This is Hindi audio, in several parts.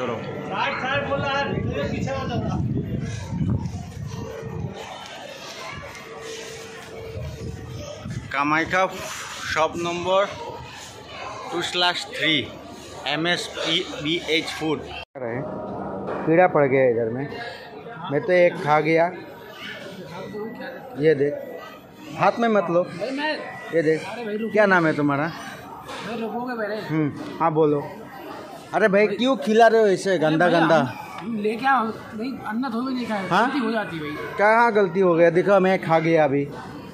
चलो Kamakhya shop number two slash three M S B H food कीड़ा पड़ गया इधर में। मैं तो एक खा गया। ये देख। हाथ में मत लो। ये देख। क्या नाम है तुम्हारा? हम्म, हाँ बोलो। लेके आओ। नहीं अन्ना थोड़ी नहीं खाया। हाँ? गलती हो जाती है भाई। कहाँ गलती हो गया? देखो मैं खा गया अभी।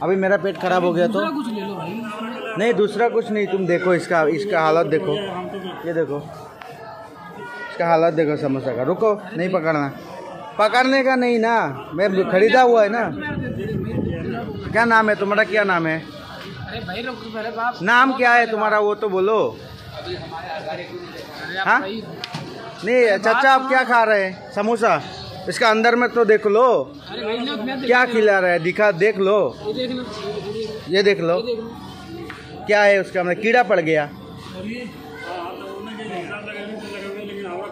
अभी मेरा पेट खराब हो गया तो। कुछ ले लो भाई। नहीं दूसरा कुछ नहीं तुम देखो इसका इसका हालत देखो। ये देखो। इसका हालत देखो समोसा का। रुको नहीं पकड़ना। पकड़ने का नहीं ना। मैं खरीदा हुआ है ना। क्या नाम है? तुम्हारा क्या नाम है? अरे भाई रुक पहले बाप। नाम क्या है तुम्हारा? वो तो बोलो। अरे हाँ? नहीं चाचा आप क्या खा रहे हैं? समोसा? इसका अंदर में तो देख लो। देख क्या खिला रहा है? दिखा देख लो। ये देख लो। क्या है उसका? मतलब कीड़ा पड़ गया।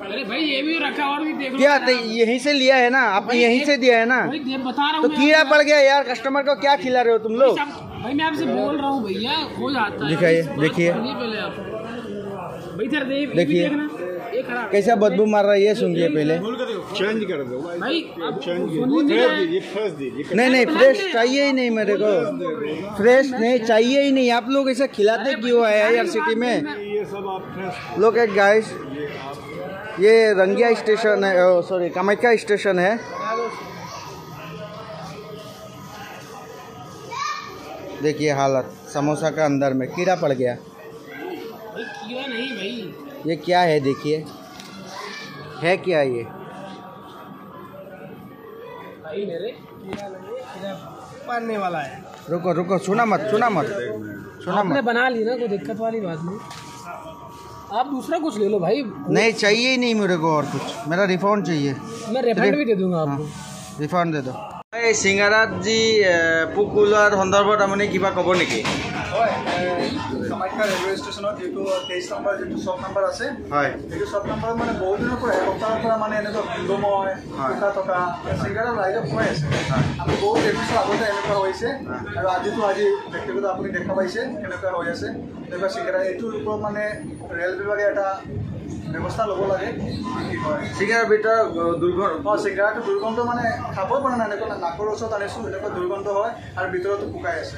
अरे भाई ये भी रखा और भी देख लो। क्या तो यहीं से लिया है ना? आपने यहीं से दिया है ना? बता रहा तो कीड़ा पड़ गया यार कस्टमर को क्या खिला रहे हो तुम लोग? भाई मैं आपसे बोल रहा हूँ भैया हो जाता है। दिखाइए, देखिए। देखिए। देखना। कैसा बदबू मार रहा है ये सुनिए पहले। चेंज कर दो। भाई नहीं दीजिए नहीं नहीं फ्रेश चाहिए ही नहीं मेरे को। फ्रेश नहीं चाहिए ही नहीं। आप लोग ऐसा खिलाते क्यों है यार सिटी में ये सब आप लोग एक गाइस ये रंगिया स्टेशन है सॉरी कामाख्या स्टेशन है। देखिए हालत समोसा का अंदर में कीड़ा पड़ गया। कीड़ा नहीं भाई। ये क्या है देखिए। है क्या ये? भाई मेरे पालने वाला है। रुको रुको सुना मत सुना मत सुना मत। बना ली ना कोई दिक्कत वाली बात नहीं। आप दूसरा कुछ ले लो भाई। नहीं चाहिए ही नहीं मेरे को और कुछ। मेरा रिफंड चाहिए। मैं रिफंड भी दे दूँगा आपको। हाँ, रिफंड दे दो। এই চিঙাৰাত যি পোক ওলোৱাৰ সন্দৰ্ভত আপুনি কিবা ক'ব নেকি? হয় কামাখ্যা ৰেলৱে ষ্টেচনত যিটো তেইছ নম্বৰ যিটো শ্বপ নম্বৰ আছে হয়। সেইটো শ্বপ নম্বৰত মানে বহু দিনৰ পৰা এসপ্তাহৰ পৰা মানে এনেকুৱা গোন্ধময় থকা থকা চিগাৰেট ৰাইজক খুৱাই আছে। আমি বহুত এপিছৰ আগতে এনেকুৱা হৈছে আৰু আজিতো আজি ব্যক্তিগত আপুনি দেখা পাইছে কেনেকুৱা হৈ আছে এনেকুৱা চিগাৰেট এইটোৰ ওপৰত মানে ৰেল বিভাগে এটা ব্যৱস্থা ল'ব লাগে। চিগাৰৰ ভিতৰত দুৰ্গন্ধ অঁ চিগাৰেটটো দুৰ্গন্ধ মানে খাবই পৰা নাই এনেকুৱা নাকৰ ওচৰত আনিছোঁ এনেকুৱা দুৰ্গন্ধ হয় আৰু ভিতৰতো শুকাই আছে।